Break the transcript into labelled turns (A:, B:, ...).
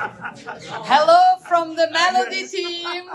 A: Hello from the Melody team.